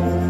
Amen.